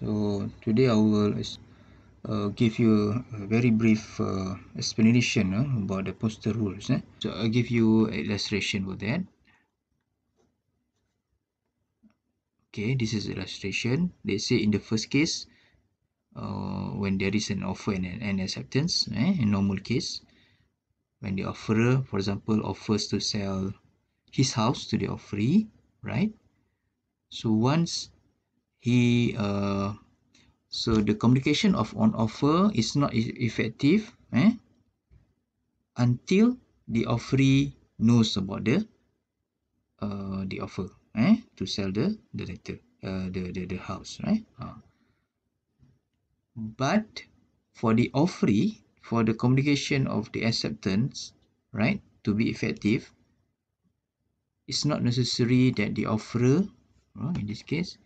So today I will uh, give you a very brief uh, explanation uh, about the postal rules. Eh? So I'll give you an illustration for that. Okay, this is illustration. They say in the first case, uh, when there is an offer and an acceptance, eh, in normal case, when the offerer, for example, offers to sell his house to the offeree, right? So once he uh, so the communication of on offer is not effective eh, until the offeree knows about the uh, the offer eh, to sell the the letter uh, the, the the house right uh. but for the offeree for the communication of the acceptance right to be effective it's not necessary that the offerer in this case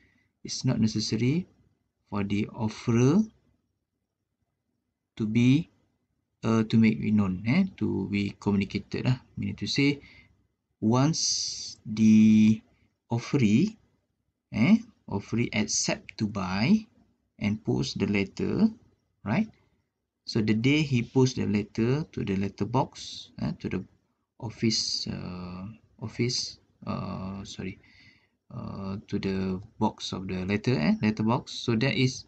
it's not necessary for the offerer to be uh, to make it known eh? To be communicated lah meaning to say once the offeree eh offeree accept to buy and post the letter right? So the day he post the letter to the letter box eh, to the office uh, office uh, sorry uh, to the box of the letter eh letter box so that is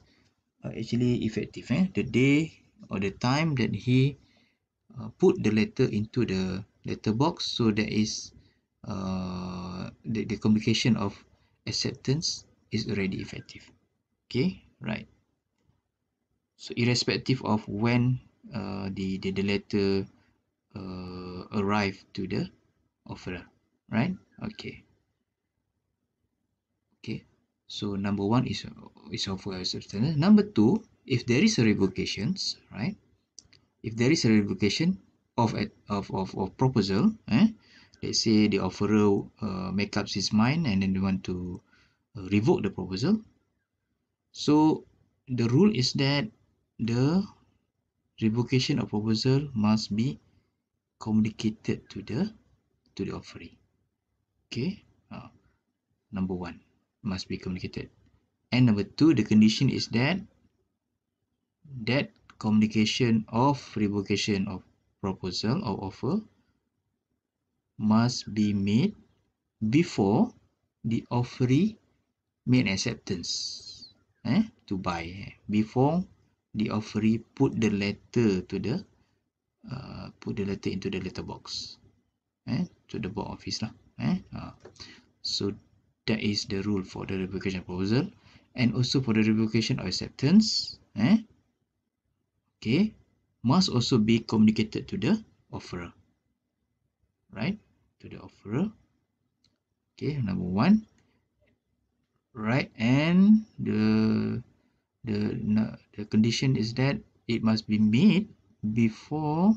uh, actually effective eh. The day or the time that he uh, put the letter into the letter box so that is uh, the, the communication of acceptance is already effective. Okay right. So irrespective of when uh, the, the the letter uh, arrive to the offerer right? Okay okay. So number one is is of acceptance number two if there is a revocations right? If there is a revocation of of of, of proposal eh? Let's say the offerer uh, make up his mind and then they want to uh, revoke the proposal. So the rule is that the revocation of proposal must be communicated to the to the offeree. Okay? Uh, number one must be communicated. And number two the condition is that that communication of revocation of proposal or offer must be made before the offeree made acceptance eh to buy before the offeree put the letter to the uh, put the letter into the letter box eh to the board office lah eh uh, so that is the rule for the revocation proposal and also for the revocation of acceptance eh? Okay. Must also be communicated to the offerer. Right? To the offerer. Okay number one. Right and the the the condition is that it must be made before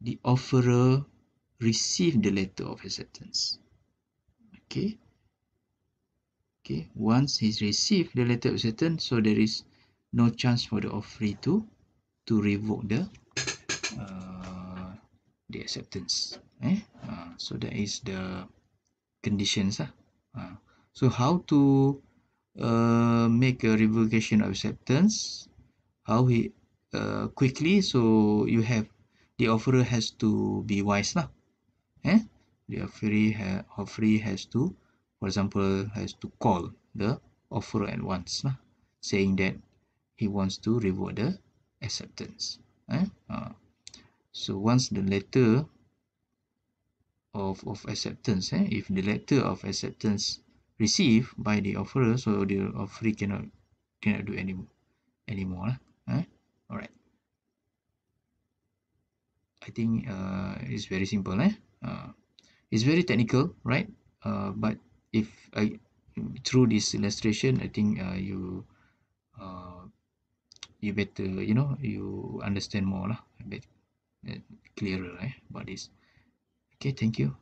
the offerer receive the letter of acceptance okay. Okay once he's received the letter of acceptance so there is no chance for the offeree to to revoke the uh, the acceptance eh? Uh, so that is the conditions ah. Uh, so how to uh, make a revocation of acceptance how he uh, quickly so you have the offerer has to be wise lah offeree ha has to for example has to call the offerer at once lah saying that he wants to revoke the acceptance eh? Uh, so once the letter of of acceptance eh if the letter of acceptance received by the offerer so the offeree cannot cannot do any anymore eh? Alright. I think uh it's very simple eh? Uh it's very technical right? Uh but if I through this illustration I think uh you uh you better you know you understand more lah. A bit uh, clearer eh, about this. Okay thank you